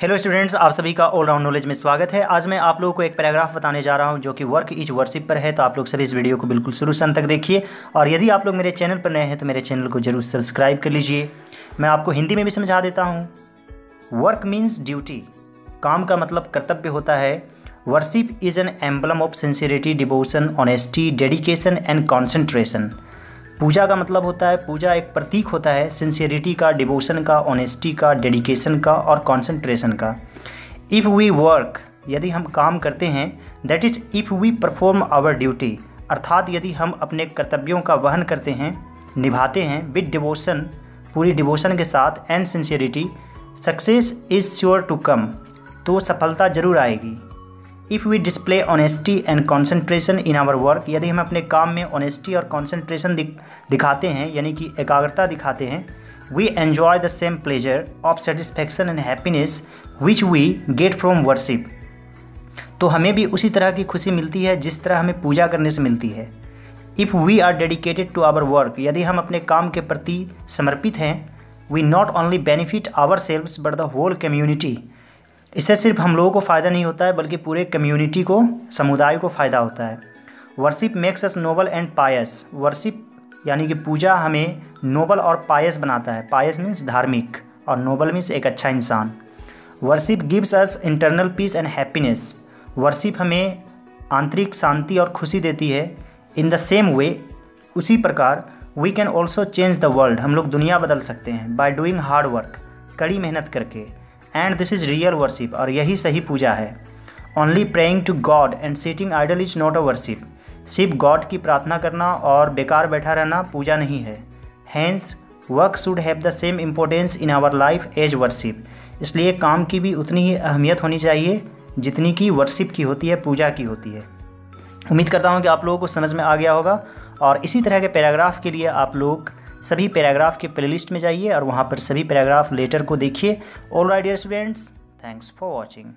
Hello students आप सभी का ऑल राउंड नॉलेज में स्वागत है। आज मैं आप लोगों को एक पैराग्राफ बताने जा रहा हूँ जो कि वर्क इज़ वर्शिप पर है तो आप लोग सभी इस वीडियो को बिल्कुल शुरू से अंत तक देखिए। और यदि आप लोग मेरे चैनल पर नए हैं तो मेरे चैनल को ज़रूर सब्सक्राइब कर लीजिए। मैं आपको हिंदी में भी समझा देता हूँ। वर्क मीन्स ड्यूटी काम का मतलब कर्तव्य होता है। Worship is an emblem of sincerity devotion honesty dedication and concentration पूजा का मतलब होता है, पूजा एक प्रतीक होता है सिंसियरिटी का डिवोशन का ऑनेस्टी का डेडिकेशन का और कॉन्सेंट्रेशन का। इफ़ वी वर्क यदि हम काम करते हैं that is if we perform our duty अर्थात यदि हम अपने कर्तव्यों का वहन करते हैं, निभाते हैं विद डिवोशन पूरी डिवोशन के साथ and sincerity success is sure to come तो सफलता ज़रूर आएगी। If we display honesty and concentration in our work यदि हम अपने काम में ऑनेस्टी और कॉन्सेंट्रेशन दिखाते हैं, यानी कि एकाग्रता दिखाते हैं we enjoy the same pleasure of satisfaction and happiness which we get from worship तो हमें भी उसी तरह की खुशी मिलती है जिस तरह हमें पूजा करने से मिलती है। If we are dedicated to our work यदि हम अपने काम के प्रति समर्पित हैं we not only benefit ourselves but the whole community इससे सिर्फ़ हम लोगों को फ़ायदा नहीं होता है, बल्कि पूरे कम्युनिटी को, समुदाय को फ़ायदा होता है। Worship makes us noble and pious worship यानी कि पूजा हमें नोबल और पायस बनाता है। पायस मीन्स धार्मिक और नोबल मीन्स एक अच्छा इंसान। Worship gives us internal peace and happiness worship हमें आंतरिक शांति और खुशी देती है। इन द सेम वे उसी प्रकार we can also change the world हम लोग दुनिया बदल सकते हैं। बाय डूइंग हार्ड वर्क कड़ी मेहनत करके। And this is real worship और यही सही पूजा है। Only praying to God and sitting idol is not a worship सिर्फ़ गॉड की प्रार्थना करना और बेकार बैठा रहना पूजा नहीं है। Hence work should have the same importance in our life as worship इसलिए काम की भी उतनी ही अहमियत होनी चाहिए, जितनी की वर्शिप की होती है, पूजा की होती है। उम्मीद करता हूँ कि आप लोगों को समझ में आ गया होगा, और इसी तरह के पैराग्राफ के लिए आप लोग सभी पैराग्राफ के प्लेलिस्ट में जाइए और वहाँ पर सभी पैराग्राफ लेटर को देखिए। All right dear students thanks for watching